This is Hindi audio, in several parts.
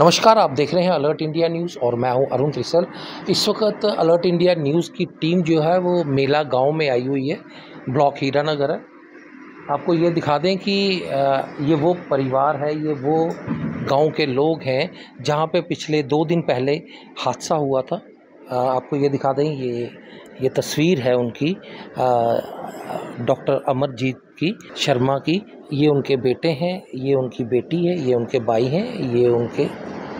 नमस्कार, आप देख रहे हैं अलर्ट इंडिया न्यूज़ और मैं हूँ अरुण त्रिसल इस वक्त अलर्ट इंडिया न्यूज़ की टीम जो है वो मेला गाँव में आई हुई है, ब्लॉक हीरानगर है। आपको ये दिखा दें कि ये वो परिवार है, ये वो गाँव के लोग हैं, जहाँ पे पिछले दो दिन पहले हादसा हुआ था। आपको ये दिखा दें, ये ये तस्वीर है उनकी। डॉक्टर अमरजीत की, शर्मा की, ये उनके बेटे हैं, ये उनकी बेटी है, ये उनके भाई हैं, ये उनके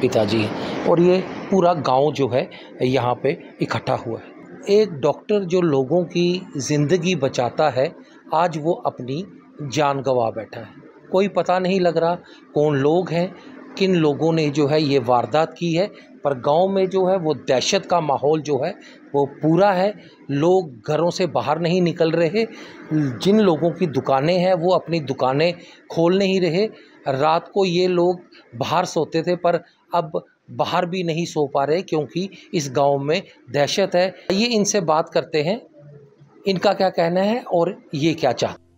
पिताजी हैं। और ये पूरा गाँव जो है, यहाँ पे इकट्ठा हुआ है। एक डॉक्टर जो लोगों की ज़िंदगी बचाता है, आज वो अपनी जान गंवा बैठा है। कोई पता नहीं लग रहा कौन लोग हैं किन लोगों ने जो है ये वारदात की है? पर गाँव में जो है वो दहशत का माहौल जो है वो पूरा है। लोग घरों से बाहर नहीं निकल रहे। जिन लोगों की दुकानें हैं वो अपनी दुकानें खोल नहीं रहे। रात को ये लोग बाहर सोते थे पर अब बाहर भी नहीं सो पा रहे क्योंकि इस गाँव में दहशत है। ये इनसे बात करते हैं। इनका क्या कहना है और ये क्या चाहते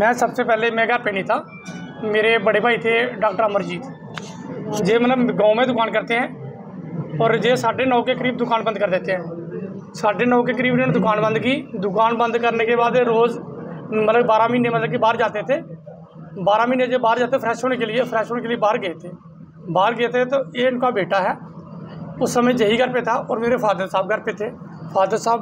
मैं सबसे पहले मैं घर पे नहीं था। मेरे बड़े भाई थे डॉक्टर अमरजीत। जे मतलब गाँव में दुकान करते हैं और जे साढ़े नौ के करीब दुकान बंद कर देते हैं। साढ़े नौ के करीब इन्होंने दुकान बंद की। दुकान बंद करने के बाद रोज़ मतलब बारह महीने मतलब कि बाहर जाते थे। बारह महीने जब बाहर जाते, फ्रेश होने के लिए, फ्रेश होने के लिए बाहर गए थे। बाहर गए थे तो ये इनका बेटा है। उस समय जही घर पे था और मेरे फादर साहब घर पे थे। फादर साहब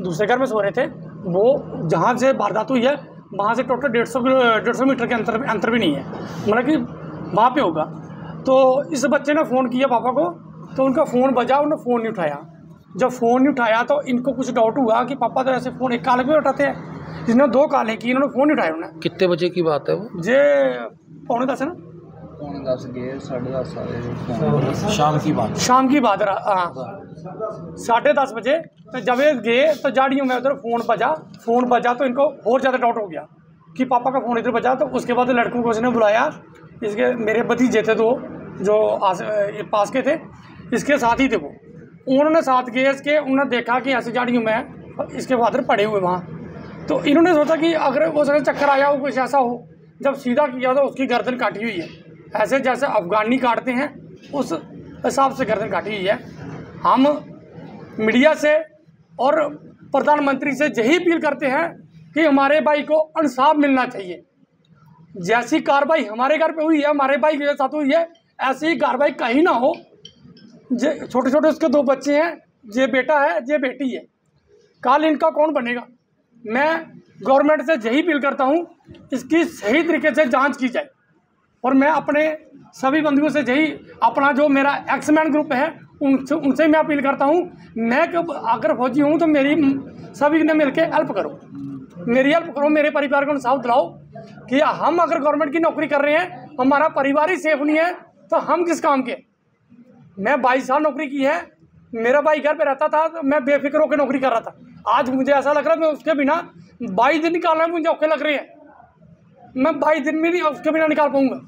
दूसरे घर में सो रहे थे। वो जहाँ से वारदात हुई है वहाँ से टोटल डेढ़ सौ डेढ़ सौ मीटर के अंतर अंतर भी नहीं है। मतलब कि वहाँ पे होगा। तो इस बच्चे ने फ़ोन किया पापा को तो उनका फ़ोन बजा उन्होंने फ़ोन नहीं उठाया। जब फ़ोन नहीं उठाया तो इनको कुछ डाउट हुआ कि पापा तो ऐसे फ़ोन एक काल में उठाते हैं। जिन्होंने दो काले की इन्होंने फ़ोन नहीं उठाया उन्होंने कितने बजे की बात है वो? जे पौने दस है ना? पौने दस गए? साढ़े दस आए शाम की बात। शाम की बात हाँ। साढ़े दस बजे तो जब ये गए तो जाड़ियों में उधर फ़ोन बजा फ़ोन बजा तो इनको और ज़्यादा डाउट हो गया कि पापा का फ़ोन इधर बजा तो उसके बाद लड़कों को उसने बुलाया। इसके मेरे भतीजे थे दो जो आस पास के थे इसके साथ ही थे वो। उन्होंने साथ गए इसके उन्होंने देखा कि ऐसे जाड़ियों में इसके फादर पड़े हुए वहाँ। तो इन्होंने सोचा कि अगर वो सर चक्कर आया हो कुछ ऐसा हो जब सीधा किया तो उसकी गर्दन काटी हुई है। ऐसे जैसे अफगानी काटते हैं, उस हिसाब से गर्दन काटी हुई है। हम मीडिया से और प्रधानमंत्री से यही अपील करते हैं कि हमारे भाई को इंसाफ मिलना चाहिए। जैसी कार्रवाई हमारे घर पे हुई है, हमारे भाई के साथ हुई है, ऐसी ही कार्रवाई कहीं ना हो। जे छोटे छोटे उसके दो बच्चे हैं ये बेटा है ये बेटी है। कल इनका कौन बनेगा? मैं गवर्नमेंट से यही अपील करता हूँ, इसकी सही तरीके से जाँच की जाए। और मैं अपने सभी बंधुओं से यही अपना जो मेरा एक्समैन ग्रुप है, उनसे उनसे मैं अपील करता हूँ, मैं अगर फौजी हूँ तो मेरी सभी ने मिलकर हेल्प करो। मेरी हेल्प करो, मेरे परिवार को इंसाफ दिलाओ कि हम अगर गवर्नमेंट की नौकरी कर रहे हैं, हमारा परिवार ही सेफ़ नहीं है तो हम किस काम के? मैं बाईस साल नौकरी की है, मेरा भाई घर पे रहता था तो मैं बेफिक्र होकर नौकरी कर रहा था। आज मुझे ऐसा लग रहा है, मैं उसके बिना बाईस दिन निकालना मुझे औखे लग रहे हैं। मैं बाईस दिन में नहीं, उसके बिना निकाल पाऊँगा।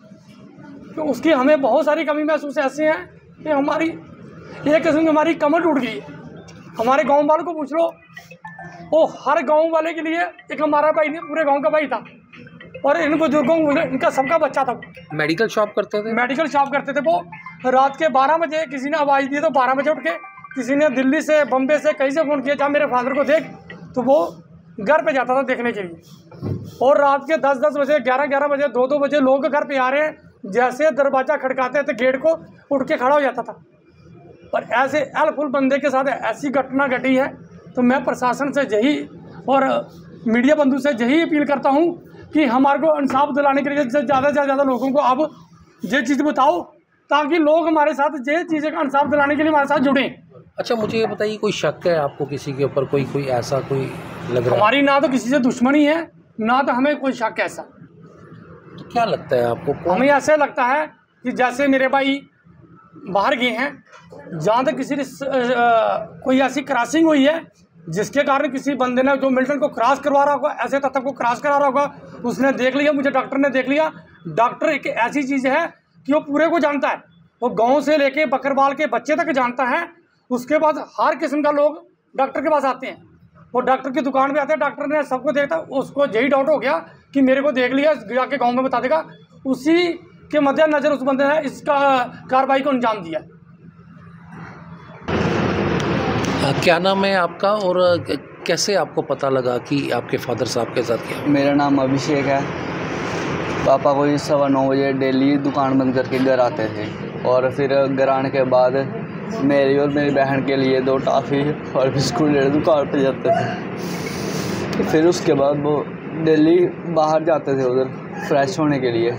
उसकी हमें बहुत सारी कमी महसूस ऐसे हैं कि हमारी एक किस्म की हमारी कमर टूट गई। है हमारे गाँव वालों को पूछ लो वो हर गाँव वाले के लिए एक हमारा भाई नहीं पूरे गाँव का भाई था। और इन बुज़ुर्गों को इनका सबका बच्चा था मेडिकल शॉप करते थे? मेडिकल शॉप करते थे वो। रात के बारह बजे किसी ने आवाज़ दी तो बारह बजे उठ के किसी ने दिल्ली से बम्बे से कहीं से फ़ोन किया जहाँ मेरे फादर को देख। तो वो घर पे जाता था देखने के लिए। और रात के दस दस बजे ग्यारह ग्यारह बजे दो दो बजे लोग घर पे आ रहे हैं। जैसे दरवाज़ा खड़काते थे गेट को उठ के खड़ा हो जाता था। पर ऐसे हेल्पफुल बंदे के साथ ऐसी घटना घटी है तो मैं प्रशासन से यही और मीडिया बंधु से यही अपील करता हूँ कि हमारे को इंसाफ दिलाने के लिए ज़्यादा से ज़्यादा लोगों को अब ये चीज़ बताओ ताकि लोग हमारे साथ ये चीज़ें का इंसाफ दिलाने के लिए हमारे साथ जुड़ें। अच्छा मुझे ये बताइए कोई शक है आपको किसी के ऊपर? कोई कोई ऐसा कोई लग रहा है? हमारी ना तो किसी से दुश्मनी है ना तो हमें कोई शक ऐसा। तो क्या लगता है आपको हमें ऐसे लगता है कि जैसे मेरे भाई बाहर गए हैं, जहाँ तक किसी ने कोई ऐसी क्रॉसिंग हुई है, जिसके कारण किसी बंदे ने जो मिल्टन को क्रॉस करवा रहा होगा, ऐसे तत्व को क्रॉस करा रहा होगा, उसने देख लिया, मुझे डॉक्टर ने देख लिया। डॉक्टर एक ऐसी चीज़ है कि वो पूरे को जानता है। वो गाँव से लेके बकरवाल के बच्चे तक जानता है। उसके बाद हर किस्म का लोग डॉक्टर के पास आते हैं। वो डॉक्टर की दुकान पे आते हैं, डॉक्टर ने सबको देखता, उसको यही डाउट हो गया कि मेरे को देख लिया जाके गाँव में बता देगा। उसी के मद्देनजर उस बंदे ने इसका कार्रवाई को अंजाम दिया। क्या नाम है आपका और कैसे आपको पता लगा कि आपके फादर साहब के साथ क्या मेरा नाम अभिषेक है। पापा को ये सवा नौ बजे डेली दुकान बंद करके घर आते थे और फिर घर आने के बाद मेरी और मेरी बहन के लिए दो टाफ़ी और बिस्कुट लेने दुकान पर जाते थे। फिर उसके बाद वो डेली बाहर जाते थे उधर फ्रेश होने के लिए।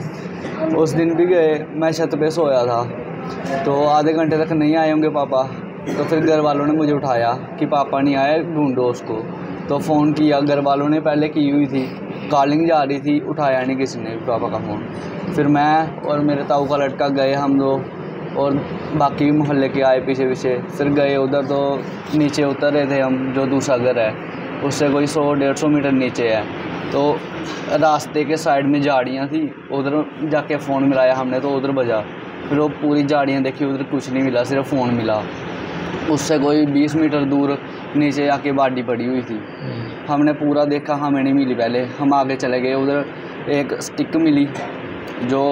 उस दिन भी गए, मैं छत पे सोया था। तो आधे घंटे तक नहीं आए होंगे पापा। तो फिर घर वालों ने मुझे उठाया कि पापा नहीं आए, ढूंढो उसको। तो फ़ोन किया, घर वालों ने पहले की हुई थी। कॉलिंग जा रही थी, उठाया नहीं किसी ने पापा का फ़ोन फिर मैं और मेरे ताऊ का लड़का गए हम लोग और बाकी मोहल्ले के आए पीछे पीछे। फिर गए उधर तो नीचे उतर रहे थे हम, जो दूसरा घर है। उससे कोई सौ डेढ़ सौ मीटर नीचे है। तो रास्ते के साइड में झाड़ियाँ थी उधर जाके फ़ोन मिलाया हमने तो उधर बजा। फिर वो पूरी झाड़ियाँ देखी उधर कुछ नहीं मिला सिर्फ़ फ़ोन मिला। उससे कोई बीस मीटर दूर नीचे आके बाडी पड़ी हुई थी। हमने पूरा देखा हमें नहीं मिली पहले। हम आगे चले गए उधर एक स्टिक मिली जो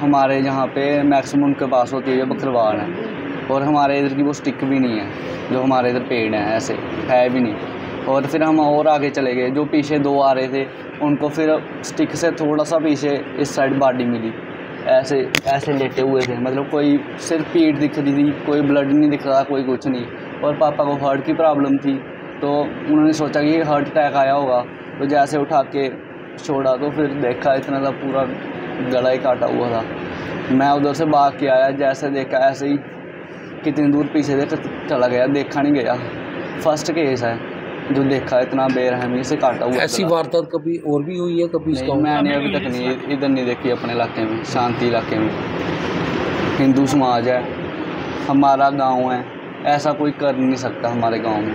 हमारे यहाँ पे मैक्सिमम के पास होती है बकरवाल है। और हमारे इधर की वो स्टिक भी नहीं है जो हमारे इधर पेड़ हैं ऐसे है भी नहीं। और फिर हम और आगे चले गए। जो पीछे दो आ रहे थे, उनको फिर स्टिक से थोड़ा सा पीछे इस साइड बाडी मिली। ऐसे ऐसे लेटे हुए थे। मतलब कोई सिर्फ़ पीठ दिख रही थी, कोई ब्लड नहीं दिख रहा, कोई कुछ नहीं। और पापा को हार्ट की प्रॉब्लम थी तो उन्होंने सोचा कि हार्ट अटैक आया होगा। तो जैसे उठा के छोड़ा तो फिर देखा इतना सा पूरा गला ही काटा हुआ था। मैं उधर से भाग के आया, जैसे देखा, ऐसे ही कितनी दूर पीछे देख चला गया, देखा नहीं गया। फ़र्स्ट केस है। जो देखा इतना बेरहमी से काटा हुआ ऐसी वारदात कभी और भी हुई है कभी इसका मैंने अभी तक नहीं इधर नहीं देखी अपने इलाके में शांति इलाके में। हिंदू समाज है हमारा गाँव है ऐसा कोई कर नहीं सकता हमारे गाँव में।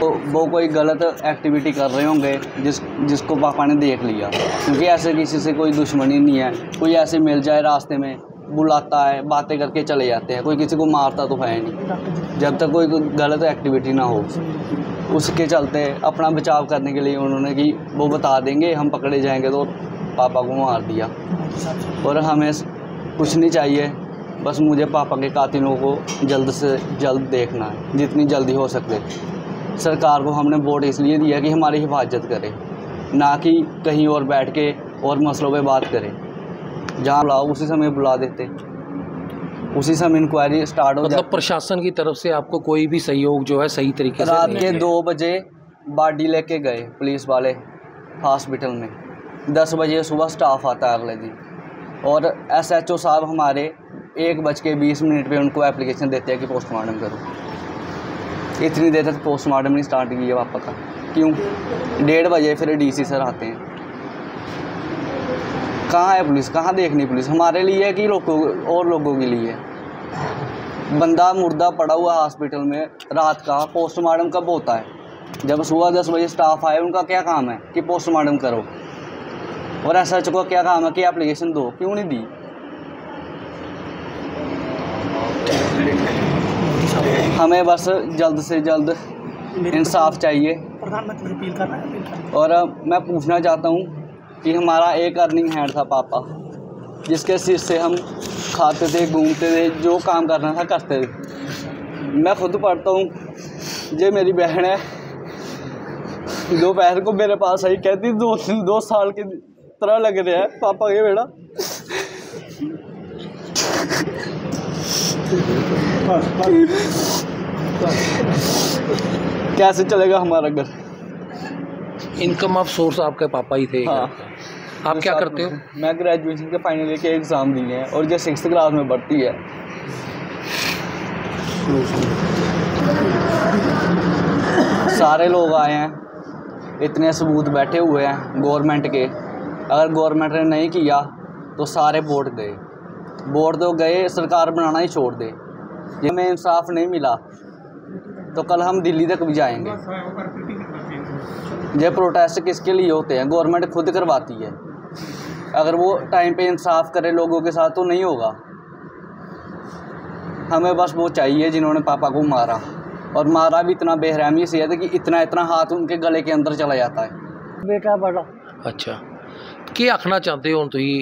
तो वो कोई गलत एक्टिविटी कर रहे होंगे जिस जिसको पापा ने देख लिया। क्योंकि ऐसे किसी से कोई दुश्मनी नहीं है कोई ऐसे मिल जाए रास्ते में बुलाता है, बातें करके चले जाते हैं। कोई किसी को मारता तो है नहीं। जब तक कोई गलत एक्टिविटी ना हो, उसके चलते अपना बचाव करने के लिए उन्होंने कि वो बता देंगे, हम पकड़े जाएँगे तो पापा को मार दिया। और हमें कुछ नहीं चाहिए, बस मुझे पापा के कातिलों को जल्द से जल्द देखना है, जितनी जल्दी हो सके। सरकार को हमने वोट इसलिए दिया कि हमारी हिफाजत करे, ना कि कहीं और बैठ के और मसलों पे बात करे। जहाँ बुलाओ उसी समय बुला देते। उसी समय इंक्वायरी स्टार्ट हो मतलब प्रशासन की तरफ़ से आपको कोई भी सहयोग जो है सही तरीके से रात के दो बजे बाडी लेके गए पुलिस वाले हॉस्पिटल में। दस बजे सुबह स्टाफ आता है अगले दिन। और एसएचओ साहब हमारे एक बज के बीस मिनट पे उनको एप्लीकेशन देते हैं कि पोस्टमार्टम करो। इतनी देर तक पोस्टमार्टम नहीं स्टार्ट किया पापा का। क्यों? डेढ़ बजे फिर डीसी सर आते हैं। कहाँ है पुलिस? कहाँ देखनी पुलिस? हमारे लिए है कि लोगों और लोगों के लिए? बंदा मुर्दा पड़ा हुआ हॉस्पिटल में रात का पोस्टमार्टम कब होता है? जब सुबह दस बजे स्टाफ आए उनका क्या काम है कि पोस्टमार्टम करो? और एस एच का क्या काम है कि एप्लीकेशन दो? क्यों नहीं दी? हमें बस जल्द से जल्द इंसाफ चाहिए। प्रधानमंत्री अपील कर रहा है अपील कर रहा है। और मैं पूछना चाहता हूँ कि हमारा एक अर्निंग हैंड था पापा जिसके सिर से हम खाते थे घूमते थे जो काम करना था करते थे। मैं खुद पढ़ता हूँ ये मेरी बहन है। दोपहर को मेरे पास आई कहती दो दो साल की तरह लग रहे हैं पापा के बेटा। कैसे चलेगा हमारा घर? इनकम ऑफ़ सोर्स आपके पापा ही थे। हाँ। आप क्या करते हो? मैं ग्रेजुएशन के फाइनल ईयर के एग्ज़ाम दिए हैं और जो सिक्स क्लास में बढ़ती है। सारे लोग आए हैं इतने सबूत बैठे हुए हैं गवर्नमेंट के। अगर गवर्नमेंट ने नहीं किया तो सारे वोट गए। वोट तो गए सरकार बनाना ही छोड़ दे। ये हमें इंसाफ नहीं मिला तो कल हम दिल्ली तक भी जाएँगे। ये प्रोटेस्ट किसके लिए होते हैं? गवर्नमेंट खुद करवाती है। अगर वो टाइम पे इंसाफ करे लोगों के साथ तो नहीं होगा हमें बस वो चाहिए जिन्होंने पापा को मारा और मारा भी इतना बेरहमी से है कि इतना इतना हाथ उनके गले के अंदर चला जाता है बेटा बड़ा अच्छा ਕੀ ਆਖਣਾ ਚਾਹੁੰਦੇ ਹੋ ਤੁਸੀਂ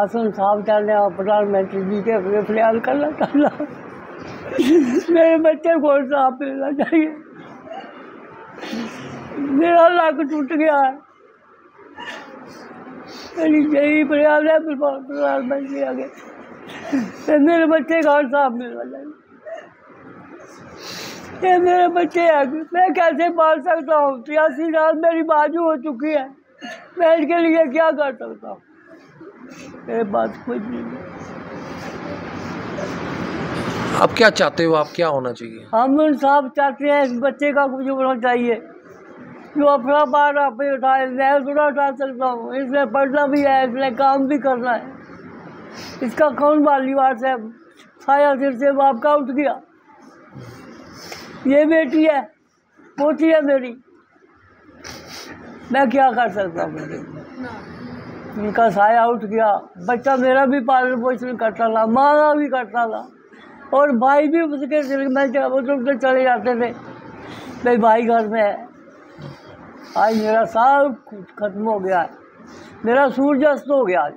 असल साहब चाहते हैं प्रधानमंत्री जी के अपने फिलहाल करना चाहता मेरे बच्चे को साफ मिलना चाहिए मेरा लक टूट गया है मेरी यही प्रयास है प्रधानमंत्री आगे। कि मेरे बच्चे का साफ़ मिलना चाहिए ये मेरे बच्चे हैं मैं कैसे पाल सकता हूँ? तिरासी साल मेरी बाजू हो चुकी है। मैं इसके लिए क्या कर सकता हूँ? मेरे पास कुछ नहीं आप क्या चाहते हो? आप क्या होना चाहिए? हम इंसाफ चाहते हैं इस बच्चे का कुछ होना चाहिए। जो अपना बार आप ही उठाए, मैं थोड़ा उठा सकता हूँ। इसने पढ़ना भी है इसने काम भी करना है। इसका कौन वाली बात है साया सिर से बाप का उठ गया? ये बेटी है, पोती है मेरी। मैं क्या कर सकता हूँ? इनका साया उठ गया। बच्चा मेरा भी पालन पोषण करता था, माँ का भी करता था। और भाई भी उसके सिर में तो चले जाते थे, भाई भाई घर में है। आज मेरा कुछ खत्म हो गया है। मेरा सूरज अस्त हो गया आज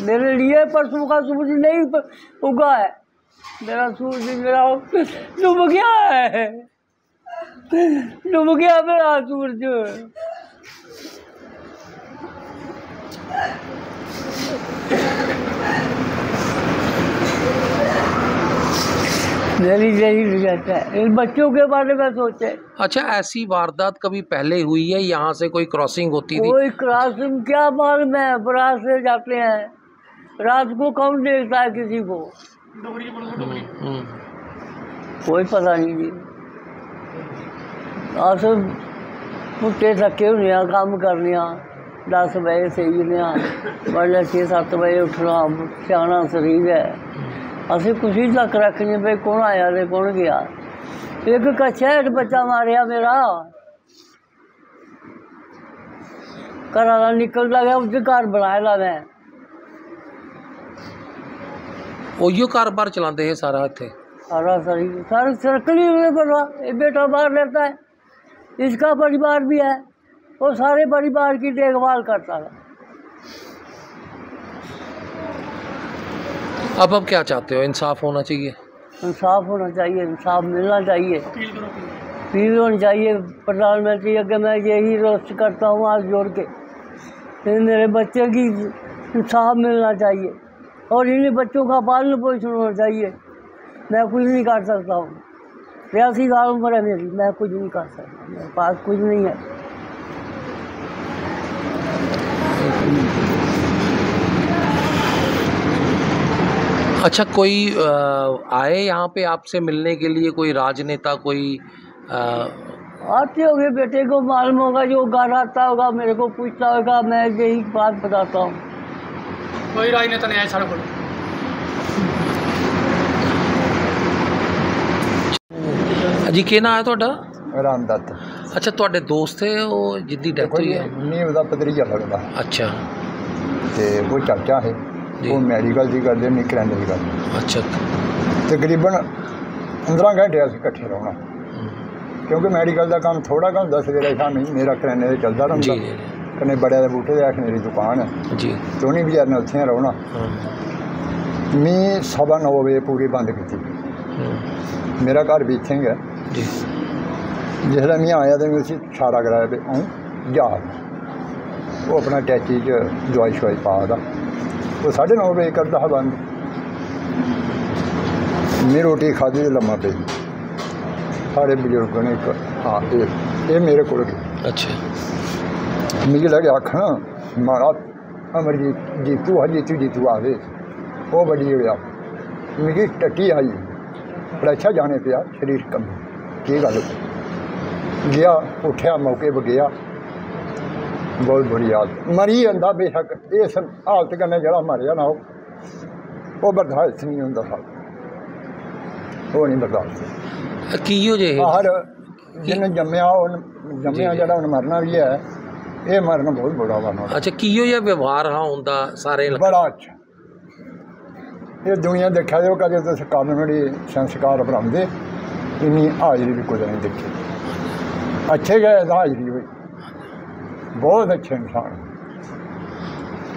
मेरे लिए परसों का सूरज नहीं उगा है। मेरा सूरज मेरा डूब गया है। डूब गया मेरा सूरज। मेरी यही रिज़ल्ट है। इन बच्चों के बारे में सोचे। अच्छा ऐसी वारदात कभी पहले हुई है? यहाँ से कोई क्रॉसिंग होती थी? कोई क्रॉसिंग क्या मालूम है? बरात से जाते हैं। रात को कौन देखता है किसी को? हम्म, कोई पता नहीं जी। अस पुट्टे थके होने आ कम्म करने दस बजे सेई जन्ने बडलै छे सत्त बजे उट्ठना स्याना शरीर है। ਅਸੀਂ खुशी तक रखनी भाई कौन आया ते कौन गया एक कच्छा हेठ बच्चा मारिया मेरा घरा दा निकलदा गया उसदे घर बनाए दा मैं ਉਹੀਓ ਕਾਰੋਬਾਰ ਚਲਾਉਂਦੇ ਹੈ ਸਾਰਾ ਇੱਥੇ सारा शरीर सारा सर्कल ही उन्हें बना ये बेटा बाहर रहता है इसका परिवार भी है वो सारे परिवार की देखभाल करता था अब हम क्या चाहते हो? इंसाफ होना चाहिए। इंसाफ होना चाहिए इंसाफ मिलना चाहिए। अपील फील होनी चाहिए प्रधानमंत्री अगर मैं यही रोस्ट करता हूँ हाथ जोड़ के मेरे बच्चे की इंसाफ मिलना चाहिए और इन बच्चों का पालन पोषण होना चाहिए। मैं कुछ नहीं कर सकता हूँ। बयासी साल उम्र है मेरी मैं कुछ नहीं कर सकता मेरे पास कुछ नहीं है। अच्छा कोई अ, आए यहाँ पे आपसे मिलने के लिए कोई राजनेता कोई अ, आते होंगे बेटे को मालूम होगा जो घर आता होगा मेरे को पूछता होगा मैं यही बात बताता हूँ कोई राजनेता नहीं आया साढ़े को ਜੀ ਕੀ ਨਾਂ ਹੈ ਤੁਹਾਡਾ ਰਾਮ ਦੱਤ ਅੱਛਾ ਤੁਹਾਡੇ ਦੋਸਤ ਹੈ ਉਹ ਜਿੱਦੀ ਡੈਥ ਦੇਖੋ ਹੋਈ ਜੀ ਹੈ ਨਹੀਂ ਉਹਦਾ ਪਤਰੀਆ ਲੱਗਦਾ ਅੱਛਾ ਤੇ ਉਹ ਚਾਚਾ ਹੈ ਜੀ। ਉਹ ਮੈਡੀਕਲ ਦੀ ਕਰਦੇ ਨਹੀਂ ਕਰਿਆਨੇ ਦੀ ਗੱਲ ਅੱਛਾ। ਤਕਰੀਬਨ 15 ਘੰਟੇ ਅਸੀਂ ਇਕੱਠੇ ਰਹਿਣਾ। ਕਿਉਂਕਿ ਮੈਡੀਕਲ ਦਾ ਕੰਮ ਥੋੜਾ ਕੰਮ ਦੱਸ ਸਵੇਰੇ ਸ਼ਾਮੀ ਮੇਰਾ ਕਰਿਆਨੇ ਦੇ ਚੱਲਦਾ ਰਹਿੰਦਾ। ਜੀ ਕਨੇ ਬੜਿਆਂ ਦੇ ਬੂਟੇ ਦੇ ਆਖ ਮੇਰੀ ਦੁਕਾਨ ਹੈ। ਜੀ। ਤੇ ਉਹਨੇ ਵਿਚਾਰ ਨੇ ਉੱਥੇ ਰਹਿਣਾ। ਮੈਂ ਸਵਾ ਨੌ ਵਜੇ ਪੂਰੀ ਬੰਦ ਕੀਤੀ। ਮੇਰਾ ਘਰ ਵੀ ਇੱਥੇ ਹੀ ਜੀ। ਜਿਸਦਾ ਮੈਂ ਆਇਆ ਤੇ ਮੈਂ ਉਸੇ ਇਸ਼ਾਰਾ ਕਰਾਇਆ ਵੀ ਆਉਂ ਜਾ। ਉਹ ਆਪਣਾ ਟੈਚੀ 'ਚ ਦਵਾਈ ਸ਼ਵਾਈ ਪਾ तो साढ़े नौ बजे करता है बंद। मैं रोटी खाधी ते लम्मा पे। साढ़े बजुर्ग ने हाँ एह् एह् मेरे को अच्छा। मुझे लगे आखना महाराज अमरजीत जीतू हाँ जीतू जीतू आखदे ओह् बड्डी होएआ मिगी टट्टी आई। प्रेशर जाने पे शरीर कम। की गल? गया उट्ठेआ मौके पर गया। ਬਹੁਤ ਬੁਰੀ ਹਾਲਤ। ਮਰੀ ਜਾਂਦਾ ਬੇਸ਼ੱਕ ਇਸ ਹਾਲਤ ਕਰਨੇ ਜਿਹੜਾ ਮਰਿਆ ਨਾ ਉਹ ਬਰਦਾਸ਼ਤ ਨਹੀਂ ਹੁੰਦਾ ਸਾਹਿਬ ਉਹ ਨਹੀਂ ਬਰਦਾਸ਼ਤ। ਕੀ ਹੋ ਜੇ? ਬਾਹਰ ਜਿਹਨੇ ਜੰਮਿਆ ਉਹ ਜੰਮਿਆ ਜਿਹੜਾ ਉਹਨੇ ਮਰਨਾ ਵੀ ਹੈ ਇਹ ਮਰਨ ਬਹੁਤ ਬੁਰਾ ਵਾ ਨਾ ਅੱਛਾ ਕੀ ਹੋ ਜਾਂ ਵਿਵਹਾਰ ਹਾਂ ਹੁੰਦਾ ਸਾਰੇ ਬੜਾ ਅੱਛਾ। ਇਹ ਦੁਨੀਆ ਦੇਖਿਆ ਜੋ ਕਦੇ ਤੁਸੀਂ ਕਾਨੂੰਨੀ ਸੰਸਕਾਰ ਬਣਾਉਂਦੇ ਇੰਨੀ ਹਾਜ਼ਰੀ ਵੀ ਕੋਈ ਨਹੀਂ ਦੇਖੀ। ਅੱਛੇ ਗਏ ਹਾਜ਼ਰੀ ਹੋਈ। बहुत अच्छे इंसान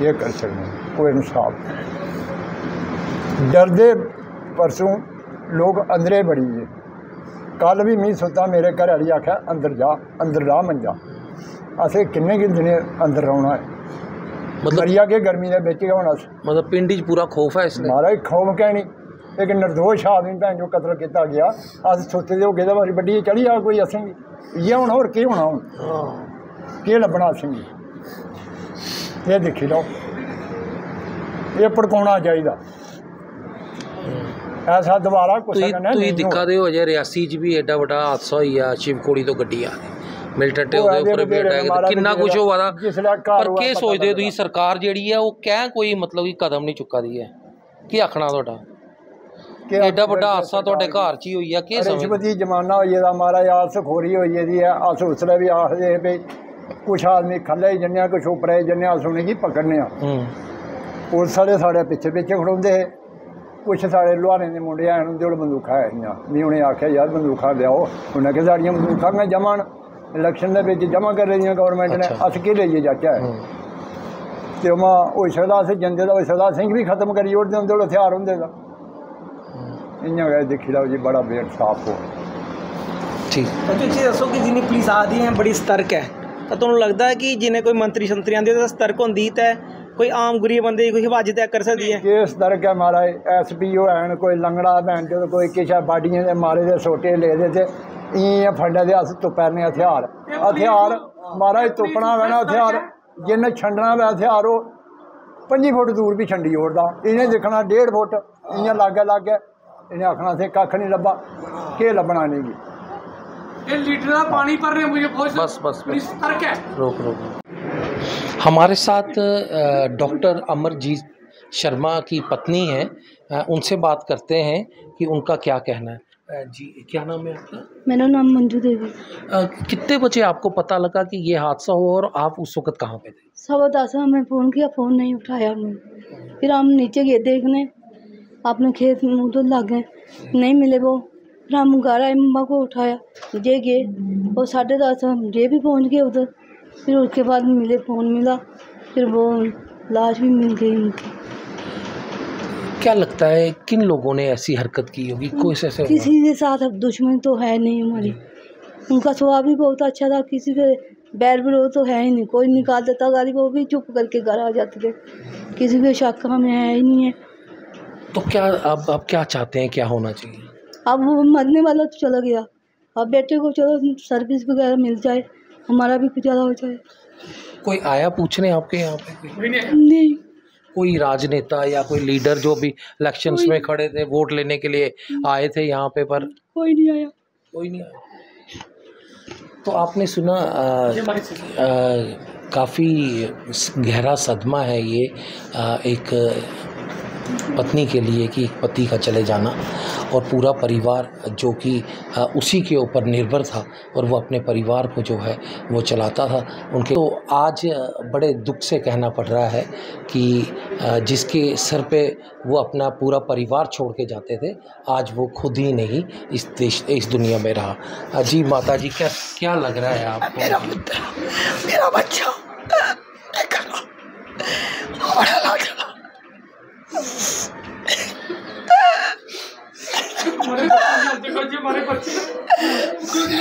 ये कर सकते कोई इंसाफ नहीं। डरदे परसों लोग अंदर बड़ी गए कल भी मी सुता मेरे घर आई आख्या अंदर जा अंदर ला मंजा असें किन्ने कि दिन अंदर रौह्ना है। मतलब मरिया के गर्मी के बिच गै होना। मतलब पिंड च पूरा खौफ है महाराज खौफ कह नहीं। एक निर्दोष आदमी भैन जो कतल किया गया अस सुत्ते हो गए ते बड्डी चढ़ी जा कोई असें इ होना और होना? हूँ। हाँ। ये लब्भना असेंगी एह् दिक्खी लैओ एह् भड़कोना चाहिदा ऐसा दोबारा कुसै दे रियासी च भी एड्डा बड्डा हादसा तो हो गया शिवखोड़ी तो गड्डी आ मिलिटेंट कि कदम निं चुक्का दी ऐ? आखना थुआढ़ा एड्डा बड्डा हादसा घर च ही होई गेआ केह् महाराज खोरी होई गेदी कुछ आदमी खल्ले जन्ने कुछ उप्परै जन्ने अस उ'नेंगी पकड़ने आं। हम्म। ओह् साढ़े साढ़े पिच्छे पिच्छे खड़ोंदे कुछ साढ़े लुहाने दे मुंडे हैन उं'दे कोल बंदूखां ऐ हियाँ। में यार बंदूखां लेआओ। उ'नें आखेआ साढ़ियाँ बंदूखां गै जमा न। इलेक्शन दे बिच जमा कर दियाँ गौरमेंट ने। अच्छा। अस केह् लेइयै जाचै? हम्म। ते उ'आं होई सकदा अस जंदे ते होई सकदा असेंगी खत्म करी ओड़दे उं'दे हथियार होंदे तां हम्म। इ'यां गै जी बड़ा बेइंसाफ हो। ठीक। अच्छा ये दसो कि जिन्नी पुलिस आ दी है बड़ी सतर्क है। ਤਾਂ ਜਿੰਨੀ ਹੈ ਸਤਰਕ ਹੈ ਤੁਹਾਨੂੰ ਲੱਗਦਾ ਹੈ ਕਿ ਜਿਨੇ ਕੋਈ ਮੰਤਰੀ ਸੰਤਰੀ ਆਉਂਦੇ ਤਾਂ ਸਤਰਕ ਹੁੰਦੀ ਤਾਂ ਕੋਈ ਆਮ ਗਰੀਬ ਬੰਦੇ ਦੀ ਕੋਈ ਹਿਫਾਜ਼ਤ ਹੈ ਕਰ ਸਕਦੀ ਹੈ? ਕਿਸ ਤਰ੍ਹਾਂ ਕੇ ਮਹਾਰਾਜ ਐਸਪੀਓ ਐਨ ਕੋਈ ਲੰਗੜਾ ਭੈਣ ਜਦੋਂ ਕੋਈ ਕਿਸ਼ਾ ਬਾਡੀਆਂ ਦੇ ਮਾਰੇ ਦੇ ਸੋਟੇ ਲੈ ਦੇ ਤੇ ਇਹ ਫੰਡਾ ਦੇ ਹੱਥ ਤੁਪੈਨੇ ਹਥਿਆਰ। ਹਥਿਆਰ ਮਹਾਰਾਜ ਤੁਪਣਾ ਵੈਣਾ ਹਥਿਆਰ ਜਿਹਨੇ ਛੰਡਣਾ ਵਾ ਹਥਿਆਰ ਉਹ 5 ਫੁੱਟ ਦੂਰ ਵੀ ਛੰਡੀ ਉੜਦਾ ਇਹਨੇ ਦੇਖਣਾ 1.5 ਫੁੱਟ ਇਆਂ ਲਾਗੇ ਲਾਗੇ ਇਹਨੇ ਆਖਣਾ ਸੇ ਕੱਖ ਨਹੀਂ ਲੱਭਾ ਕੀ ਲੱਭਣਾ ਨਹੀਂ लीटर का पानी भर रहे मुझे बहुत बस, बस, बड़ी सतर्क है। रोक रोक। हमारे साथ डॉक्टर अमरजीत शर्मा की पत्नी है। उनसे बात करते हैं कि उनका क्या कहना है। जी क्या नाम है आपका? मेरा नाम मंजू देवी। कितने बजे आपको पता लगा कि ये हादसा हुआ और आप उस वक्त कहाँ पे थे? सवा दस हमें फ़ोन किया फ़ोन नहीं उठाया उन्होंने फिर हम नीचे गए देखने। अपने खेत में उधर लग गए। नहीं मिले वो। फिर हम मम्मा को उठाया ये गए और साढ़े दस हम ये भी पहुँच गए उधर। फिर उसके बाद मिले फ़ोन मिला फिर वो लाश भी मिल गई उनकी। क्या लगता है किन लोगों ने ऐसी हरकत की होगी? कोई ऐसे किसी के साथ अब दुश्मन तो है नहीं हमारी। उनका स्वभाव भी बहुत अच्छा था किसी के बैर विरोध तो है ही नहीं। कोई निकाल देता गाड़ी वो भी चुप करके घर आ जाते थे। किसी के शक हमें है ही नहीं है। तो क्या अब अब क्या चाहते हैं क्या होना चाहिए? अब वो मरने वाला तो चला गया। अब बेटे को चलो सर्विस वगैरह मिल जाए हमारा भी गुजारा हो जाए। कोई आया पूछने आपके यहाँ पे? नहीं कोई राजनेता या कोई लीडर जो भी इलेक्शन में खड़े थे वोट लेने के लिए आए थे यहाँ पे पर? कोई नहीं आया। कोई नहीं आया। तो आपने सुना काफ़ी गहरा सदमा है ये आ, एक पत्नी के लिए कि पति का चले जाना और पूरा परिवार जो कि उसी के ऊपर निर्भर था और वो अपने परिवार को जो है वो चलाता था उनके। तो आज बड़े दुख से कहना पड़ रहा है कि जिसके सर पे वो अपना पूरा परिवार छोड़ के जाते थे, आज वो खुद ही नहीं इस देश, इस दुनिया में रहा। जी माता जी क्या क्या लग रहा है आपको? मेरा मेरा बच्चा देखा बड़ा लग रहा मेरी पुत्री मेरा पुत्र ये पुत्र नहीं तोड़ा है मेरा पुत्र गया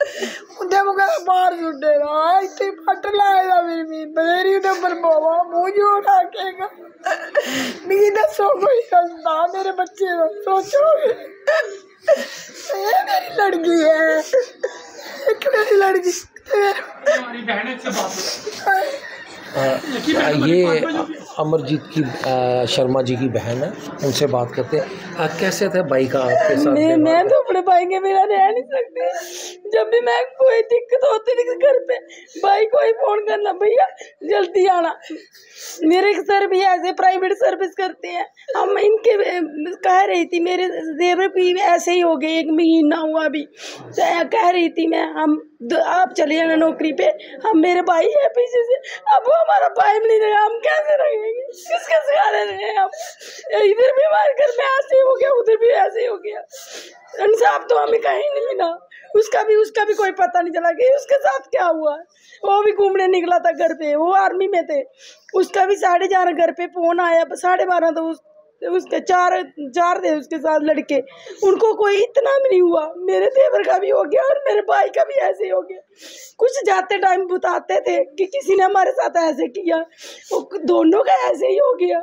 बार मुझे सुटे इतनी फट लाए मेरी मीर बथेरी उधर पवा मूंह उठा के मिगी दसो कोई सस्ता मेरे बच्चे सोचो मेरी लड़की है एक मेरी लड़की ये अमरजीत की आ, शर्मा जी की बहन है उनसे बात करते हैं। कैसे थे भाई का आपके साथ मैं मैं तो अपने भाई के बिना रह नहीं सकती। जब भी मैं कोई दिक्कत होती थी घर पे भाई को ही फ़ोन करना भैया जल्दी आना। मेरे सर भी ऐसे प्राइवेट सर्विस करते हैं। हम इनके कह रही थी मेरे देवर भी ऐसे ही हो गए एक महीना हुआ अभी। तो कह रही थी मैं हम आप चले जाना नौकरी पे। हम मेरे भाई है पीछे से। अब वो हमारा भाई नहीं रहा हम कैसे रहेंगे? किसके सहारे रहे हम इधर भी हमारे घर में ऐसे हो गया, उधर भी ऐसे ही हो गया। इंसाफ तो हमें कहीं नहीं मिला। उसका भी उसका भी कोई पता नहीं चला कि उसके साथ क्या हुआ। वो भी घूमने निकला था घर पे, वो आर्मी में थे। उसका भी साढ़े ग्यारह घर पे फ़ोन आया, साढ़े बारह तो उस उसके चार चार थे उसके साथ लड़के। उनको कोई इतना भी नहीं हुआ। मेरे देवर का भी हो गया और मेरे भाई का भी ऐसे ही गया। कुछ जाते टाइम बताते थे कि किसी ने हमारे साथ ऐसे किया। वो दोनों का ऐसे ही हो गया।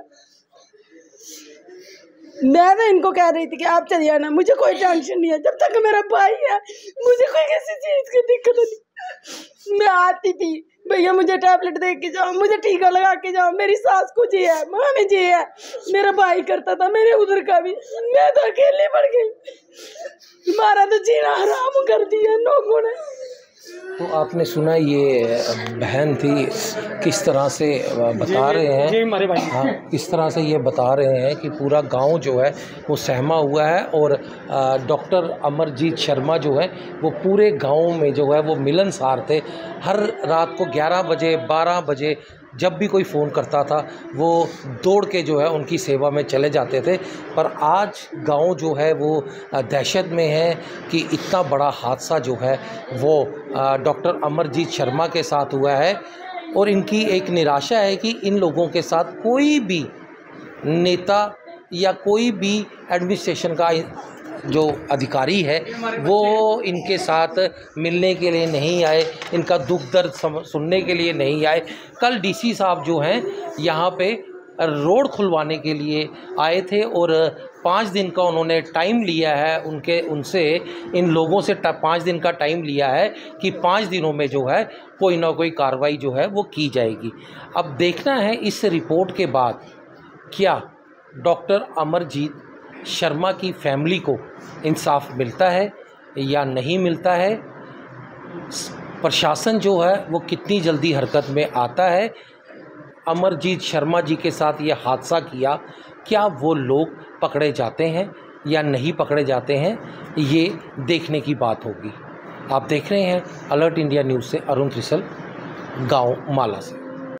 मैं तो इनको कह रही थी कि आप चले आना, मुझे कोई टेंशन नहीं है। जब तक मेरा भाई है, मुझे कोई किसी चीज़ की दिक्कत नहीं। मैं आती थी। भैया, मुझे टैबलेट दे के जाओ, मुझे टीका लगा के जाओ, मेरी सास को जी है मामी जी है, मेरा भाई करता था, मेरे उधर का भी, मैं तो अकेली पड़ गई। मारा तो जीना हराम कर दिया लोगों ने तो आपने सुना ये बहन थी किस तरह से बता रहे हैं? हाँ किस तरह से ये बता रहे हैं कि पूरा गाँव जो है वो सहमा हुआ है और डॉक्टर अमरजीत शर्मा जो है वो पूरे गाँव में जो है वो मिलनसार थे। हर रात को 11 बजे 12 बजे जब भी कोई फ़ोन करता था, वो दौड़ के जो है उनकी सेवा में चले जाते थे। पर आज गाँव जो है, वो दहशत में है कि इतना बड़ा हादसा जो है, वो डॉक्टर अमरजीत शर्मा के साथ हुआ है। और इनकी एक निराशा है कि इन लोगों के साथ कोई भी नेता या कोई भी एडमिनिस्ट्रेशन का जो अधिकारी है, वो इनके साथ मिलने के लिए नहीं आए, इनका दुख दर्द सुनने के लिए नहीं आए। कल डीसी साहब जो हैं, यहाँ पे रोड खुलवाने के लिए आए थे और पाँच दिन का उन्होंने टाइम लिया है उनके, उनसे, इन लोगों से पाँच दिन का टाइम लिया है कि पाँच दिनों में जो है, कोई ना कोई कार्रवाई जो है, वो की जाएगी। अब देखना है इस रिपोर्ट के बाद, क्या डॉक्टर अमरजीत शर्मा की फैमिली को इंसाफ मिलता है या नहीं मिलता है, प्रशासन जो है वो कितनी जल्दी हरकत में आता है। अमरजीत शर्मा जी के साथ ये हादसा किया, क्या वो लोग पकड़े जाते हैं या नहीं पकड़े जाते हैं, ये देखने की बात होगी। आप देख रहे हैं अलर्ट इंडिया न्यूज़ से अरुण त्रिसल गाँव माला से।